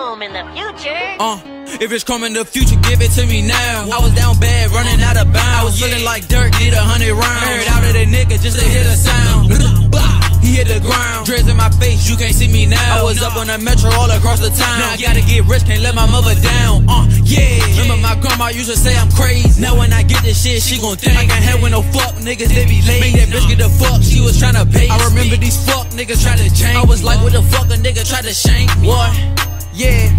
home in the future. Uh, if it's coming the future, give it to me now. I was down bad, running out of bounds. I was feeling like dirt, need a hundred rounds. Heard out of the nigga just to hear the sound. He hit the ground, dreads in my face, you can't see me now. I was up on the metro all across the town. Now I gotta get rich, can't let my mother down. Uh, yeah. Remember my grandma used to say I'm crazy. Now when I get this shit, she gon' think I can't have with no fuck niggas, they be late. Make that bitch get the fuck, she was tryna pay. I remember these fuck niggas try to change. I was like, what the fuck a nigga tried to shank me? What? Yeah.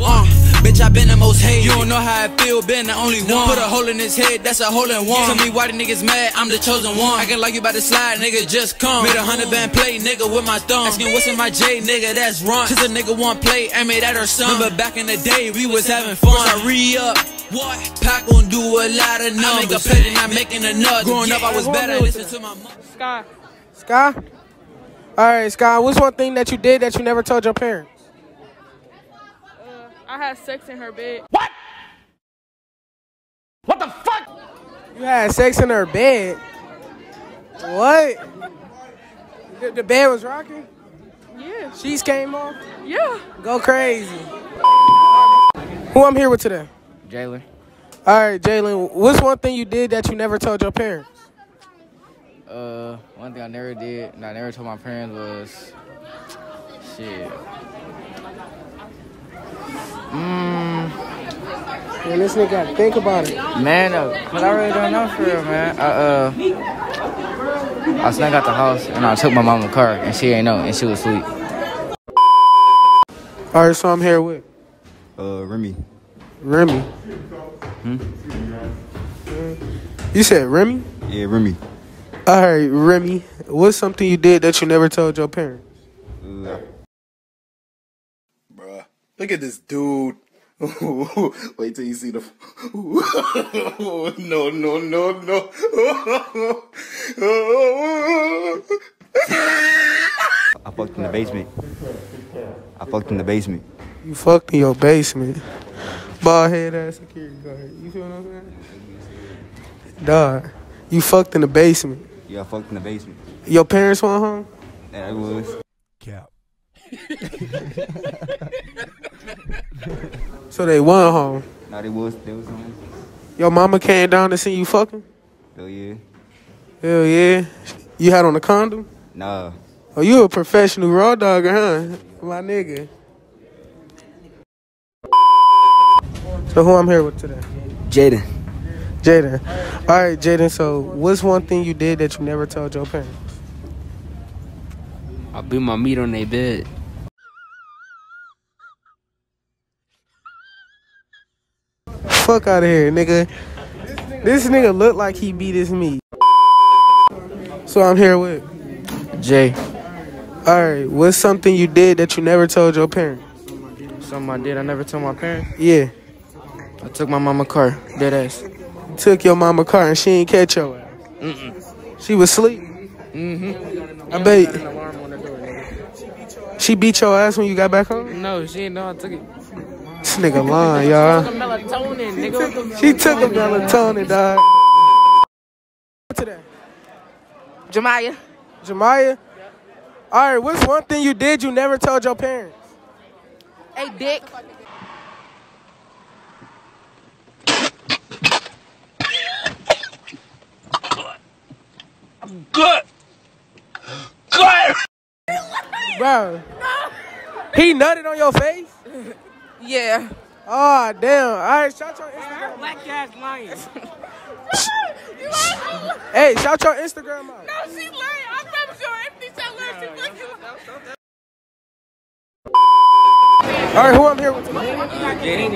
Uh, bitch, I been the most hated. You don't know how I feel, been the only one. Put a hole in his head, that's a hole in one. Tell me why the niggas mad, I'm the chosen one. Acting like you about to slide, nigga, just come. Made a hundred band play, nigga, with my thumb. Asking what's in my J, nigga, that's run. Cause a nigga want play, I made that her son. Remember back in the day, we was having fun. I re up. What? Pack gon' do a lot of numbers. I make a play, and I'm making another. Growing up, I was better. Listen to my mother. Sky. Sky? All right, Sky, what's one thing that you did that you never told your parents? I had sex in her bed. What? What the fuck? You had sex in her bed. What? The, the bed was rocking? Yeah. She's came off? Yeah. Go crazy. Who I'm here with today? Jalen. All right, Jalen, what's one thing you did that you never told your parents? Uh, one thing I never did, and I never told my parents was, shit. Mmm, Man, this nigga think about it. man, uh, but I really don't know for real, man. I, uh, I snuck out the house and I took my mama's car, and she ain't know, and she was asleep. All right, so I'm here with Uh, Remy. Remy. Hmm? You said Remy? Yeah, Remy. All right, Remy, what's something you did that you never told your parents? Look at this dude. Wait till you see the. no, no, no, no. I fucked in the basement. I fucked in the basement. You fucked in your basement. Bald head ass security guard. You feel what I'm saying? Dog, you fucked in the basement. Yeah, I fucked in the basement. Your parents went home? That I was. So they went home. Nah, they was. They was on. Your mama came down to see you fucking? Hell yeah. Hell yeah. You had on a condom? Nah. Oh, you a professional raw dogger, huh? My nigga. So who I'm here with today? Jaden. Jaden. All right, Jaden. So what's one thing you did that you never told your parents? I beat my meat on their bed. Fuck out of here, nigga. This nigga look like he beat his meat. So I'm here with. Jay. All right, what's something you did that you never told your parents? Something I did, I never told my parents. Yeah, I took my mama car, dead ass. took your mama car and she ain't catch your ass. Mm-mm. She was asleep. Mm-hmm. I bet An alarm on the door, nigga. she beat your ass when you got back home. No, she didn't know I took it. This nigga lying, y'all. melatonin, nigga. She took a melatonin, dog. Today, Jemiah. Jemiah. All right, what's one thing you did you never told your parents? Hey, Dick. Good. Good. Bro, he nutted on your face? Yeah. Oh, damn. All right, shout your Instagram. Black ass lion. Hey, shout your Instagram out. No, she lying. I promise you, if she tell her, she fucking All right, who I'm here with today? Jaden.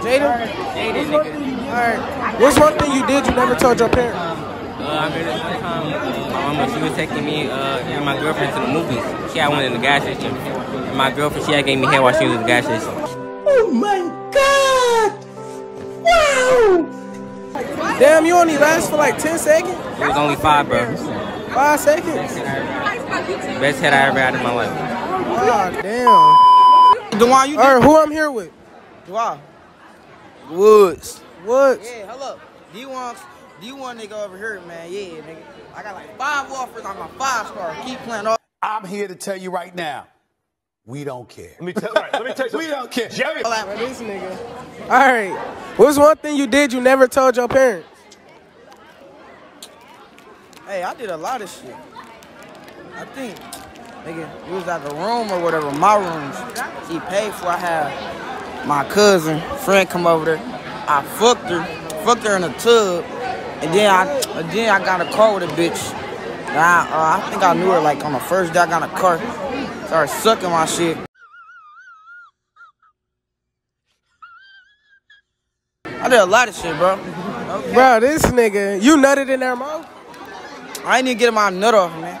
Jaden? All right. What's one thing you did you never told your parents? Uh, I remember one time my mama, she was taking me uh, and my girlfriend to the movies. She had one in the gas station. And my girlfriend, she had gave me hair while she was in the gas station. Damn, you only last for like 10 seconds? It was only five, bro. Five seconds? Best head I ever had in my life. Oh, damn. Dewan, you All right, who I'm here with? Dewan. Woods. Woods. Yeah, hello. D1, D1 nigga over here, man. Yeah, nigga. I got like five offers on my five star. Keep playing all. I'm here to tell you right now, We don't care. Let me tell, right, let me tell you. We don't care. Jerry. This nigga. All right. What's one thing you did you never told your parents? Hey, I did a lot of shit. I think, nigga, it was at the room or whatever, my rooms. He paid for. I had my cousin, friend come over there. I fucked her, fucked her in a tub, and then I, and then I got a car with a bitch. And I, uh, I think I knew her like on the first day I got a car. Started sucking my shit. I did a lot of shit, bro. Bro, this nigga, you nutted in there, mouth? I ain't even get my nut off, man.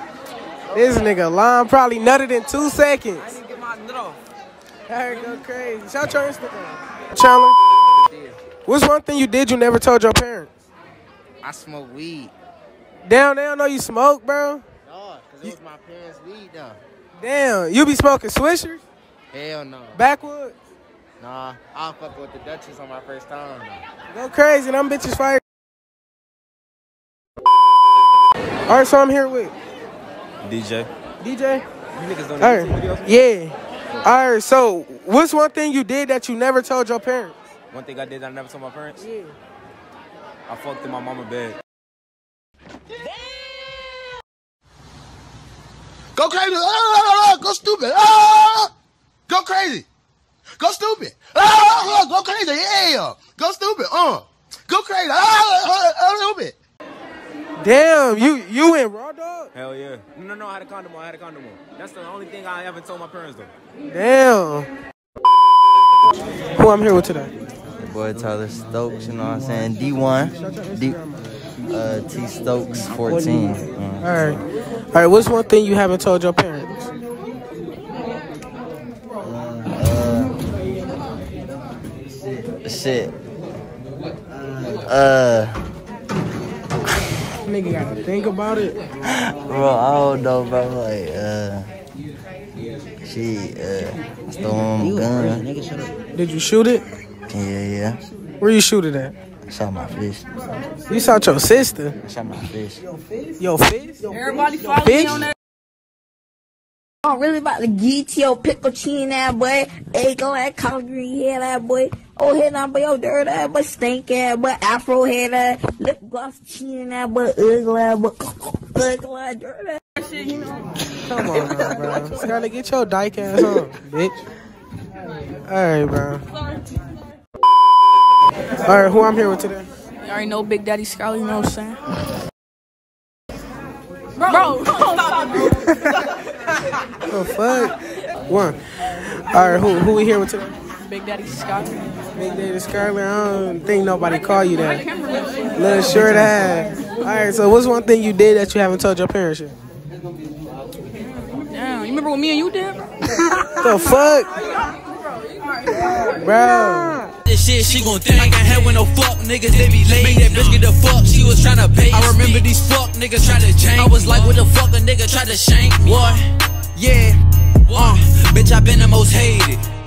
This nigga Lon probably nutted in two seconds. I didn't get my nut off. That go crazy. Shout your Instagram. Chandler, what's one thing you did you never told your parents? I smoke weed. Damn, they don't know you smoke, bro. No, cause it was my parents' weed though. Damn, you be smoking Swishers? Hell no. Backwoods? Nah, I'll fuck with the Duchess on my first time though. Go crazy, them bitches fire. All right, so I'm here with DJ. DJ. You niggas don't All right. Yeah. All right, so what's one thing you did that you never told your parents? One thing I did that I never told my parents. Yeah. I fucked in my mama bed. Go crazy. Ah, go stupid. Ah, go crazy. Go stupid. Ah, go crazy. Yeah. Go stupid. Uh. Go crazy. Ah, a little bit. Damn, you you in raw dog? Hell yeah. No, no, no. I had a condom on. I had a condom on. That's the only thing I haven't told my parents though. Damn. Who I'm here with today? Boy Tyler Stokes, you know what I'm saying? D1, D, uh, T Stokes 14. All Uh, right. All right, what's one thing you haven't told your parents? shit. Uh, Nigga gotta think about it. bro, I don't know, bro. Like, uh, she, uh, stole my gun. Did you shoot it? Yeah, yeah. Where you shoot it at? Shot my fish. You shot your sister. Shot my fish. Your fist? Everybody follow Bitch. me on that. I'm really about to get your pickle chin that boy. Egg on that collard green head that boy. Oh head that boy, oh dirt that boy, stink ass boy, afro head that, lip gloss chin that boy, ugly that boy, ugly that dirt ass shit, you know. Come on, now, bro. Scarlett, get your dyke ass on, bitch. All right, bro. All right, who I'm here with today? You already know Big Daddy Scully, you know what I'm saying? Bro, Bro stop. The fuck? One. All right, who who we here with today? Big Daddy Scully. Big Daddy Scarlett. I don't think nobody call you that. Little short ass. All right, so what's one thing you did that you haven't told your parents yet? Damn, you remember what me and you did? The fuck, bro? Shit, she gon' think I can't have with no fuck niggas, they be late. Make that bitch get the fuck, she was tryna pay. I remember these fuck niggas try to change. I was like, what the fuck a nigga try to shank me? What? Yeah, uh, bitch, I been the most hated.